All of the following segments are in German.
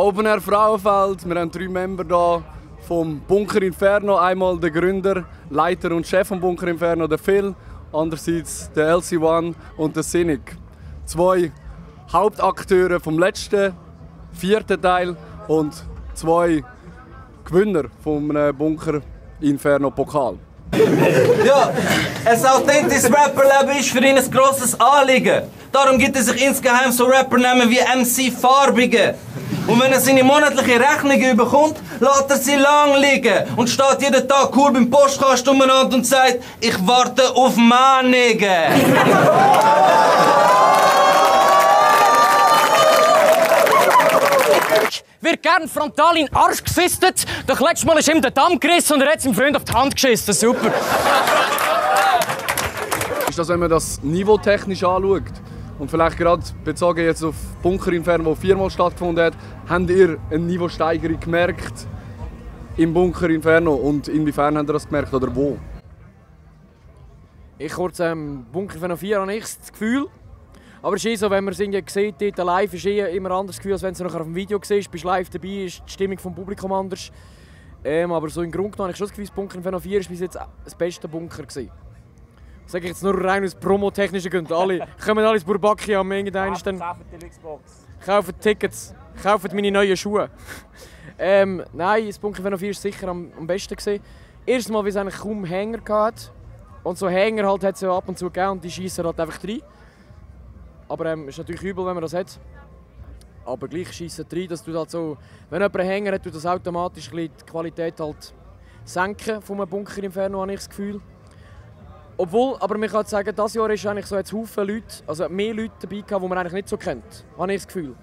Open Air Frauenfeld. Wir haben drei Member hier vom Bunker Inferno. Einmal der Gründer, Leiter und Chef vom Bunker Inferno, der Phil. Andererseits der LC1 und der Cynic. Zwei Hauptakteure vom letzten, vierten Teil und zwei Gewinner vom äh, Bunker Inferno Pokal. Ja, ein authentisches Rapperleben ist für ihn ein grosses Anliegen. Darum gibt er sich insgeheim so Rappernamen wie MC Farbige. Und wenn er seine monatliche Rechnung bekommt, lässt er sie lang liegen und steht jeden Tag cool beim Postkasten umeinander und sagt, ich warte auf Mahnungen. wird gern frontal in den Arsch gefistet. Doch letztes Mal ist ihm der Damm gerissen und er hat seinem Freund auf die Hand geschissen. Super. Ist das, wenn man das Niveau technisch anschaut? Und vielleicht gerade bezogen jetzt auf Bunker Inferno, der viermal stattgefunden hat, habt ihr eine Niveausteigerung gemerkt im Bunker Inferno? Und inwiefern habt ihr das gemerkt oder wo? Ich kurz ähm, Bunker Inferno 4 habe ich das Gefühl, aber es ist eh so, wenn man es sieht, dort live ist eh immer ein anderes Gefühl, als wenn du nachher auf dem Video siehst. Bist live dabei, ist die Stimmung vom Publikum anders. Ähm, aber so im Grunde genommen habe ich schon das Gefühl, das Bunker Inferno 4 ist bis jetzt das beste Bunker gewesen. Sage ich jetzt nur rein aus promotechnischen Gründen. Alle kommen alle ins Burbaki am irgendeinen dann... Kaufen die Tickets, kaufen meine neuen Schuhe. ähm, nein, das Bunker Inferno 4 war sicher am, am besten. Gewesen. Erstens mal, weil es eigentlich kaum Hänger hatte. Und so Hänger halt hat es ja ab und zu gegeben und die schießen halt einfach rein. Aber es ähm, ist natürlich übel, wenn man das hat. Aber gleich schießen rein, dass du halt so, wenn jemand einen Hänger hat, tut das automatisch die Qualität halt senken vom Bunker Inferno, habe ich das Gefühl. Obwohl, aber man kann sagen, dieses Jahr ist eigentlich so jetzt Haufen Leute, also mehr Leute dabei die man eigentlich nicht so kennt, habe ich das Gefühl.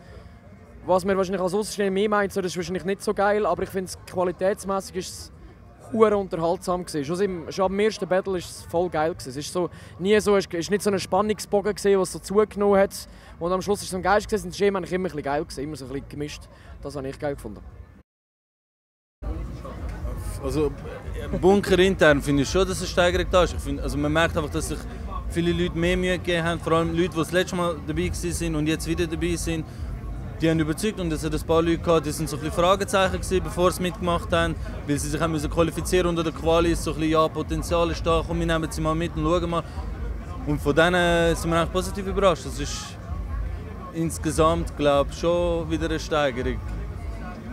Was mir wahrscheinlich als Außenstehender mehr meint, das ist wahrscheinlich nicht so geil, aber ich finde es qualitätsmäßig ist hure unterhaltsam. Schon, im, schon am ersten Battle ist es voll geil. Es ist so nie so, es nicht so ein Spannungsbogen was so zugenommen hat und am Schluss ist es so Geist gewesen. Es ist immer ein bisschen geil immer so ein bisschen gemischt. Das habe ich geil gefunden. Also Bunker intern finde ich schon, dass eine Steigerung da ist. Ich find, also man merkt einfach, dass sich viele Leute mehr Mühe gegeben haben, vor allem Leute, die das letzte Mal dabei waren und jetzt wieder dabei sind die haben überzeugt und es hat ein paar Leute gehabt, die sind so ein bisschen Fragezeichen gewesen, bevor sie mitgemacht haben, weil sie sich haben müssen qualifizieren unter der Quali, so ein bisschen, ja, Potenzial ist da, komm, wir nehmen sie mal mit und schauen mal. Und von denen sind wir eigentlich positiv überrascht. Das ist insgesamt, glaube ich, schon wieder eine Steigerung.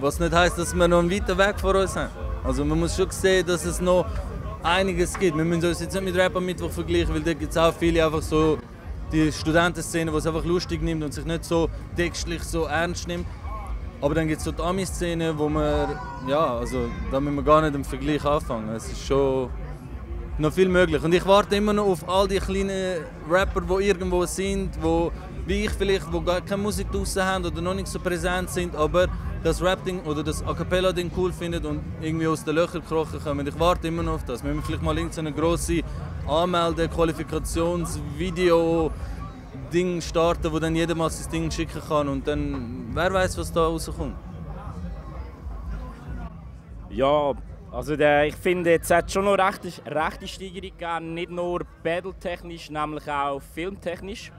Was nicht heisst, dass wir noch einen weiten Weg vor uns haben. Also man muss schon sehen, dass es noch einiges gibt. Wir müssen uns jetzt nicht mit Rap Mittwoch vergleichen, weil da gibt es auch viele einfach so die Studentenszene, die es einfach lustig nimmt und sich nicht so textlich so ernst nimmt. Aber dann gibt es so die Ami-Szene, wo man, ja, also da müssen wir gar nicht im Vergleich anfangen. Es ist schon noch viel möglich. Und ich warte immer noch auf all die kleinen Rapper, die irgendwo sind, wo wie ich vielleicht, wo gar keine Musik draussen haben oder noch nicht so präsent sind, aber das Rap-Ding oder das A Cappella-Ding cool finden und irgendwie aus den Löchern krochen kommen. Ich warte immer noch auf das. Wir müssen vielleicht mal irgendeine grosse Anmelde-, Qualifikations-, Video- Ding starten, wo dann jeder mal sein Ding schicken kann und dann wer weiß, was da rauskommt. Ja, also der, ich finde, jetzt hat schon noch rechte, rechte Steigerung gegeben, nicht nur battle-technisch, nämlich auch filmtechnisch.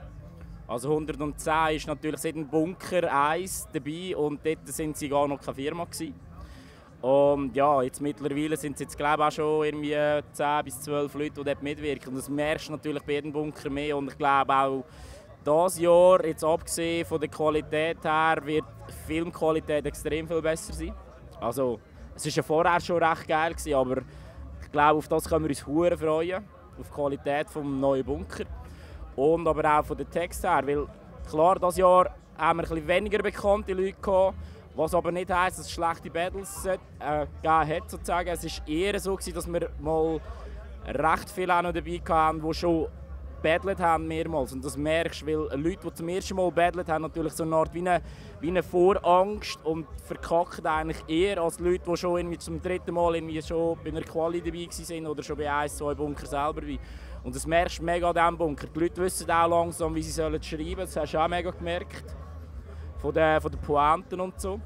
Also 110 ist natürlich seit dem Bunker 1 dabei und dort sind sie gar noch keine Firma gewesen. Und ja, jetzt mittlerweile sind es jetzt glaube ich auch schon irgendwie 10 bis 12 Leute, die dort mitwirken. Und das merkst du natürlich bei jedem Bunker mehr und ich glaube auch dieses Jahr, jetzt abgesehen von der Qualität her, wird die Filmqualität extrem viel besser sein. Also es war ja vorher schon recht geil, gewesen, aber ich glaube, auf das können wir uns freuen, auf die Qualität des neuen Bunker. Und aber auch von den Text her, weil klar, dieses Jahr haben wir ein weniger bekannte Leute gehabt, was aber nicht heisst, dass es schlechte Battles äh, gegeben hat. Sozusagen. Es war eher so, gewesen, dass wir mal recht viele auch noch dabei hatten, die schon battlet haben mehrmals. Und das merkst du, weil Leute, die zum ersten Mal battlet haben, natürlich so eine Art wie eine, wie eine Vorangst und verkacken eigentlich eher als Leute, die schon irgendwie zum dritten Mal irgendwie schon bei einer Quali dabei waren oder schon bei 1, 2 Bunker selber. Und das merkst du mega an diesem Bunker. Die Leute wissen auch langsam, wie sie sollen schreiben sollen. Das hast du auch mega gemerkt. Von den, von den Pointen und so.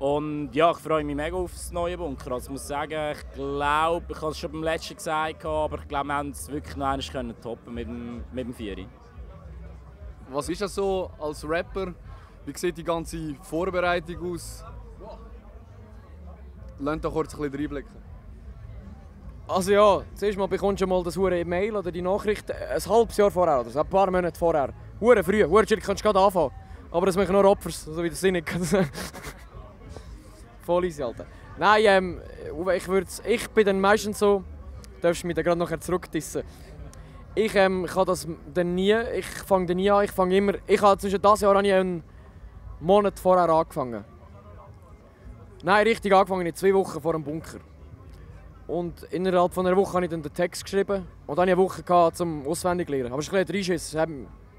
Und ja, ich freue mich mega auf das neue Bunker. Also ich muss sagen, ich glaube, ich habe es schon beim letzten gesagt, aber ich glaube, wir haben es wirklich noch einmal können toppen mit dem, mit dem Vieri. Was ist das so als Rapper, Wie sieht die ganze Vorbereitung aus? Lasst doch kurz ein bisschen reinblicken. Also ja, zuerst mal bekommst du mal das hure Mail oder die Nachricht äh, ein halbes Jahr vorher oder so, ein paar Monate vorher. Hure früh, hure chillig, kannst du gerade anfangen. Aber das machen nur Opfer, so wie der Sinnig. Voll easy, Alter. Nein, ähm, ich, würd's, ich bin dann meistens so, du darfst mich dann gerade nachher zurückdissen. Ich ähm, kann das dann nie, ich fange dann nie an, ich fange immer, ich habe zwischen das Jahr habe ich einen Monat vorher angefangen. Nein, richtig angefangen in zwei Wochen vor dem Bunker. Und innerhalb von einer Woche habe ich dann den Text geschrieben und dann hatte ich eine Woche gehabt, zum auswendig lernen. Aber es ist ein bisschen Reinschiss,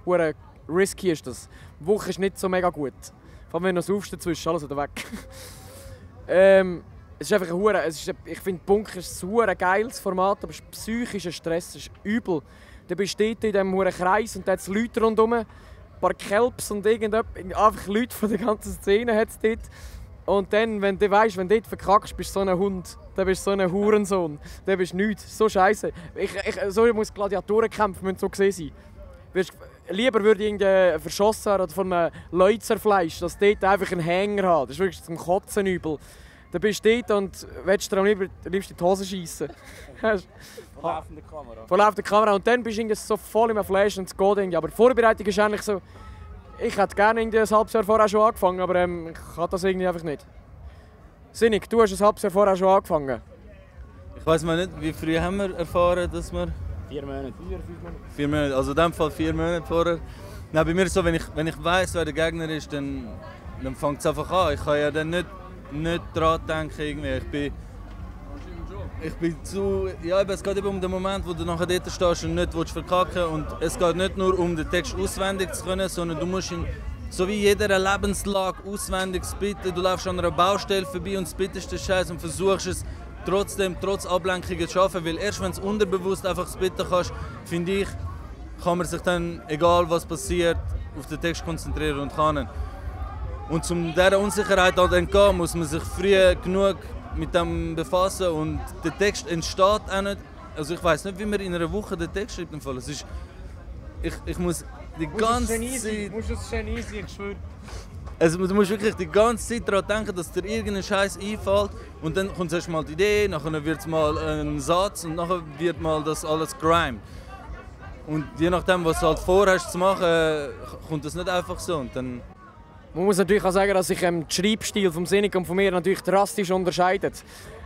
hure risky ist das. Die Woche ist nicht so mega gut. Vor allem wenn du noch saufst dazwischen, alles wieder weg. ähm, es ist einfach ein hure, ich finde Bunker ist ein geiles Format, aber es ist psychischer Stress, es ist übel. Du bist dort in diesem hure Kreis und da hat es Leute rundherum, ein paar Kelps und irgendetwas, einfach Leute von der ganzen Szene hat es dort. Und dann, wenn du weißt, wenn du dort verkackst, bist du so ein Hund. Dann bist du so ein Hurensohn. Dann bist du nichts. So scheiße. Ich, ich, so muss Gladiatorenkämpfe müssen so gesehen sein. Wirst, lieber würde ich irgendwie verschossen oder von einem Leuten zerfleischt, als dort einfach einen Hänger haben. Das ist wirklich zum Kotzen übel. Dann bist du dort und willst dir am liebsten die Hose schießen. Vor laufender Kamera. Vor laufender Kamera. Und dann bist du so voll im Flash und es geht irgendwie. Aber die Vorbereitung ist eigentlich so... Ich hätte gerne irgendwie ein halbes Jahr vorher schon angefangen, aber ähm, ich kann das irgendwie einfach nicht. Sinnig, du hast ein halbes Jahr vorher schon angefangen. Ich weiß mal nicht, wie früh haben wir erfahren, dass wir. Vier Monate. Vier Monate, also in dem Fall vier Monate vorher. Nein, bei mir ist es so, wenn ich, wenn ich weiss, wer der Gegner ist, dann, dann fängt es einfach an. Ich kann ja dann nicht, nicht dran denken. Irgendwie. Ich bin, ich bin zu. Ja, es geht eben um den Moment, wo du nachher dort stehst und nicht willst verkacken Und es geht nicht nur um den Text auswendig zu können, sondern du musst ihn so wie jeder Lebenslage auswendig spitten. Du läufst an einer Baustelle vorbei und spittest den Scheiß und versuchst es trotzdem, trotz Ablenkungen zu schaffen. Weil erst wenn du unterbewusst einfach spitten kannst, finde ich, kann man sich dann, egal was passiert, auf den Text konzentrieren und kann. Und um dieser Unsicherheit halt entgehen, muss man sich früh genug mit dem befassen und der Text entsteht auch nicht. Also ich weiß nicht, wie man in einer Woche den Text schreibt. Im Fall. Es ist, ich, ich muss die ganze Zeit... musst es schön easy, ich schwöre. Also du musst wirklich die ganze Zeit daran denken, dass dir irgendein Scheiß einfällt und dann kommt erst mal die Idee, nachher wird es mal ein Satz und nachher wird mal das alles grimed. Und je nachdem, was du halt vorhast zu machen, kommt das nicht einfach so. Und dann Man muss natürlich auch sagen, dass sich ähm, der Schreibstil vom Sinig und von mir natürlich drastisch unterscheidet.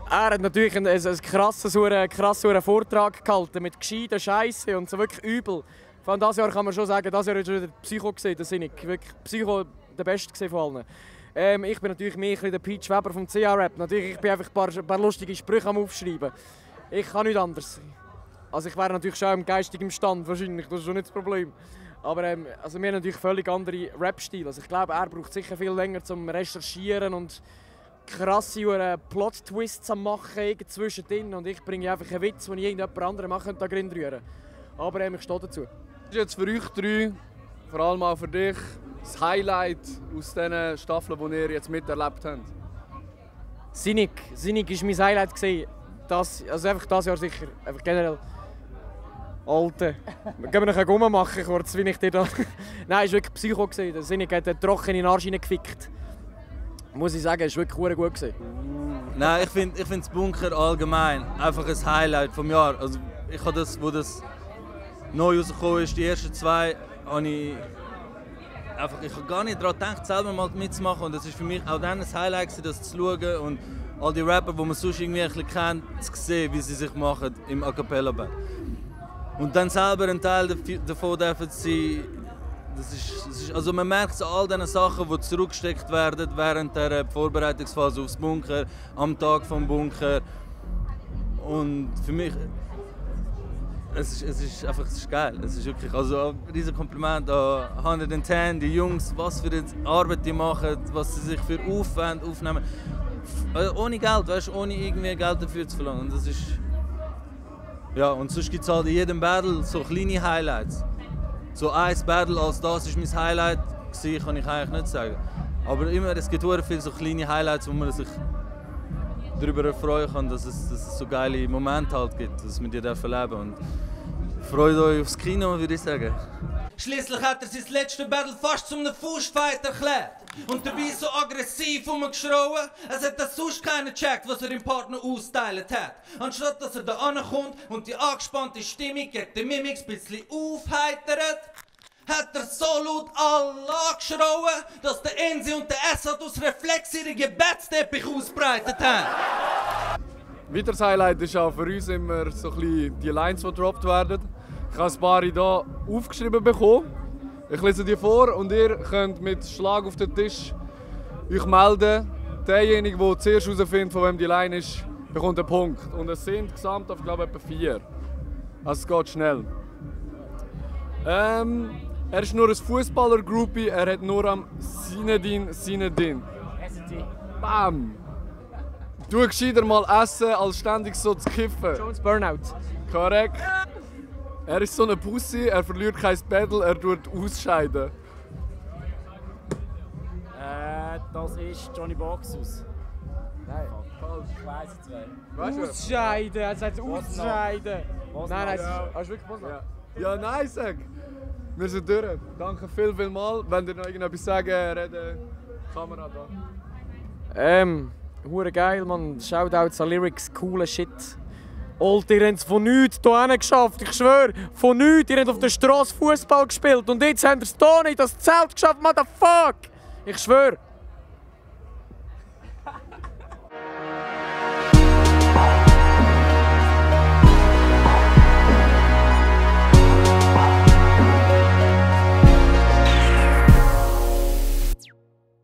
Er hat natürlich einen, einen, einen krassen, einen krassen Vortrag gehalten mit gescheiten Scheiße und so wirklich übel. Von das Jahr kann man schon sagen, das Jahr ist wieder Psycho gesehen, der Sinig. Wirklich Psycho der Beste gesehen von allen. Ähm, ich bin natürlich mehr der Peach Weber vom CA-Rap. Natürlich, ich bin einfach ein paar, ein paar lustige Sprüche am Aufschreiben. Ich kann nicht anders. Also ich wäre natürlich schon im geistigen Stand wahrscheinlich, das ist schon nicht das Problem. Aber ähm, also wir haben natürlich völlig andere Rap-Stile. Also ich glaube, er braucht sicher viel länger zum Recherchieren und krasse Plot-Twists am machen zwischendrin. Und ich bringe einfach einen Witz, den ich irgendjemand anderem machen könnte, da drin rühren. Aber ähm, ich stehe dazu. Was ist jetzt für euch drei, vor allem auch für dich, das Highlight aus diesen Staffeln, die ihr jetzt miterlebt habt? Sinnig. Sinnig war mein Highlight. Das, also einfach das Jahr sicher. Einfach generell. Alter. Gehen wir noch Gumme machen, kurz, wie ich dir da... Nein, es war wirklich Psycho. Der Sinnig hat einen trockenen Arsch reingefickt. Muss ich sagen, es war wirklich gut. Gewesen. Nein, ich finde ich find das Bunker allgemein einfach ein Highlight vom Jahr. Also ich habe das, wo das neu rausgekommen ist, die ersten zwei, habe ich einfach, ich habe gar nicht daran gedacht, selber mal mitzumachen. Und das ist für mich auch dann ein Highlight, das zu schauen und all die Rapper, die man sonst irgendwie ein bisschen kennt, zu sehen, wie sie sich machen im A Cappella Band. Und dann selber ein Teil dav- davon dürfen sie das ist, das ist, also man merkt so all diese Sachen, die zurückgesteckt werden während der Vorbereitungsphase aufs Bunker, am Tag vom Bunker. Und für mich, es ist, es ist einfach es ist geil. Es ist wirklich, also ein riesen Kompliment an 110, die Jungs, was für eine Arbeit die machen, was sie sich für Aufwand aufnehmen. Äh, Ohne Geld, weißt ohne irgendwie Geld dafür zu verlangen. Das ist, ja, und sonst gibt es halt in jedem Battle so kleine Highlights. So ein Battle als das ist mein Highlight gewesen, kann ich eigentlich nicht sagen. Aber immer, es gibt sehr viele so kleine Highlights, wo man sich darüber erfreuen kann, dass es, dass es so geile Momente halt gibt, dass wir die dürfen erleben und freut euch aufs Kino, würde ich sagen. Schließlich hat er sein letztes Battle fast zum Fußfight erklärt. Und dabei so aggressiv umgeschrauen, als hätte er sonst keiner checkt, was er dem Partner austeilt hat. Anstatt dass er da ankommt und die angespannte Stimmung gegen den Mimix ein bisschen aufheitert, hat er so laut Allah geschrauen, dass der Enzi und der Essad aus Reflex ihre Gebetsteppich ausbreitet haben. Weiteres Highlight ist auch für uns immer so ein bisschen die Lines, die gedroppt werden. Ich habe ein paar hier aufgeschrieben bekommen. Ich lese die vor und ihr könnt mit Schlag auf den Tisch euch melden. Derjenige, der zuerst herausfindet, von wem die Line ist, bekommt einen Punkt. Und es sind gesamt auf glaube ich, etwa vier. Also es geht schnell. Ähm, er ist nur ein Fußballer-Groupie, er hat nur am Sinedin Sinedin. Bam! Du gescheiter mal essen, als ständig so zu kiffen. Jones Burnout. Korrekt. Er ist so eine Pussy, er verliert kein Battle, er tut ausscheiden. Äh, das ist Johnny Boxus. Nein. Falsch. Ich weiss es du? Ausscheiden, er sagt ausscheiden. Was Nein, nein, Ja. hast du wirklich Bosnien? Ja. ja, nein, sag. Wir sind durch. Danke viel, viel mal. Wenn ihr noch irgendetwas sagen, reden, Kamera da. Ähm, hure geil, man. Shoutouts an Lyrics, cooler Shit. Alter, ihr habt es von nichts hierher geschafft, ich schwöre. Von nichts, ihr habt auf der Straße Fußball gespielt und jetzt habt ihr es hier nicht, das Zelt geschafft, motherfuck! Ich schwöre.